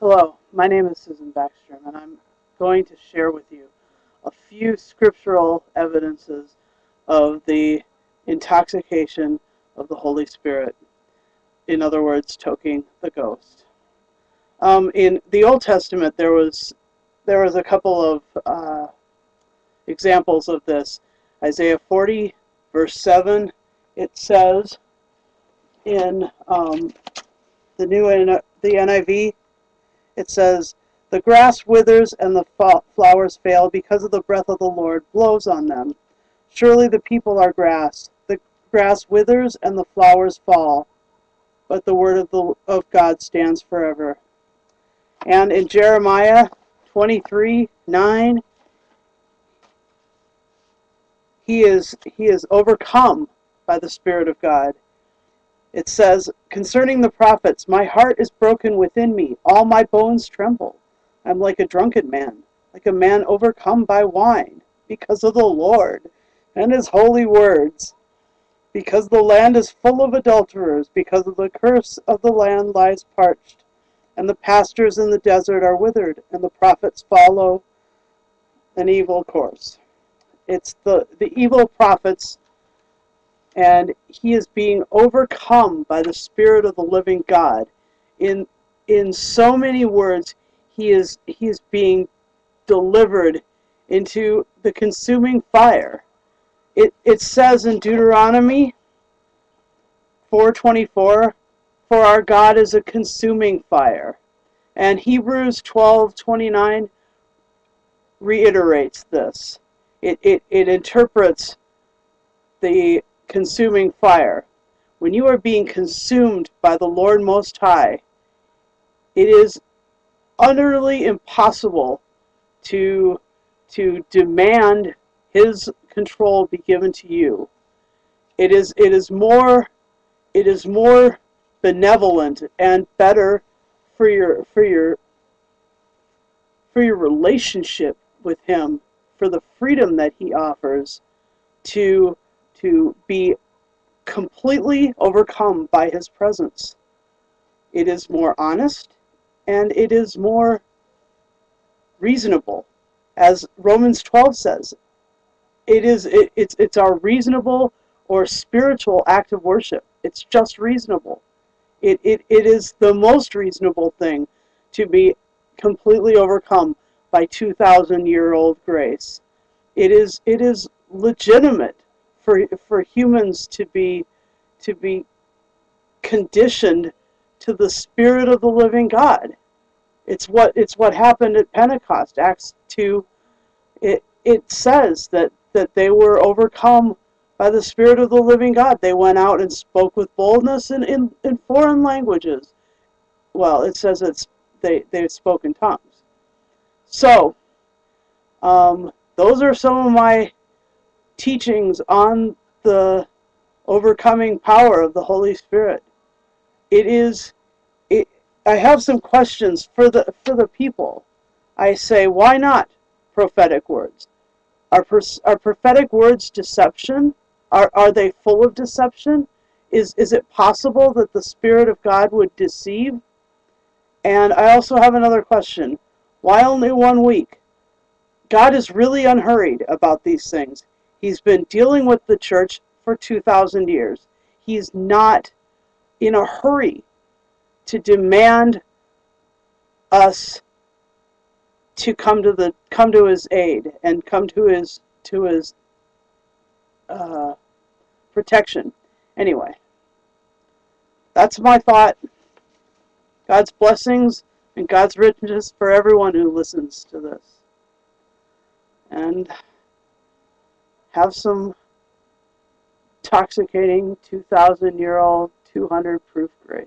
Hello, my name is Susan Backstrom, and I'm going to share with you a few scriptural evidences of the intoxication of the Holy Spirit. In other words, toking the ghost. Um, in the Old Testament, there was there was a couple of uh, examples of this. Isaiah 40, verse 7, it says in um, the new the NIV, it says, The grass withers and the flowers fail because of the breath of the Lord blows on them. Surely the people are grass. The grass withers and the flowers fall, but the word of, the, of God stands forever. And in Jeremiah 23 9, he is, he is overcome by the Spirit of God. It says, Concerning the prophets, my heart is broken within me, all my bones tremble. I'm like a drunken man, like a man overcome by wine, because of the Lord and his holy words. Because the land is full of adulterers, because of the curse of the land lies parched, and the pastures in the desert are withered, and the prophets follow an evil course. It's the, the evil prophets and he is being overcome by the spirit of the living God. In in so many words, he is he is being delivered into the consuming fire. It it says in Deuteronomy 4:24, "For our God is a consuming fire." And Hebrews 12:29 reiterates this. It, it, it interprets the consuming fire. When you are being consumed by the Lord Most High, it is utterly impossible to, to demand His control be given to you. It is, it is more, it is more benevolent and better for your, for your, for your relationship with Him, for the freedom that He offers to to be completely overcome by his presence. It is more honest and it is more reasonable. As Romans 12 says, it is it, it's it's our reasonable or spiritual act of worship. It's just reasonable. It, it, it is the most reasonable thing to be completely overcome by 2,000 year old grace. It is, it is legitimate for for humans to be to be conditioned to the spirit of the living God. It's what it's what happened at Pentecost. Acts two, it it says that that they were overcome by the spirit of the living God. They went out and spoke with boldness in in, in foreign languages. Well, it says it's they they spoke in tongues. So, um, those are some of my teachings on the overcoming power of the Holy Spirit. It is it, I have some questions for the for the people. I say, why not prophetic words? Are, are prophetic words deception? Are, are they full of deception? Is, is it possible that the Spirit of God would deceive? And I also have another question. Why only one week? God is really unhurried about these things. He's been dealing with the church for 2,000 years. He's not in a hurry to demand us to come to the come to his aid and come to his to his uh, protection. Anyway, that's my thought. God's blessings and God's riches for everyone who listens to this. And have some intoxicating 2,000 year old 200 proof grace.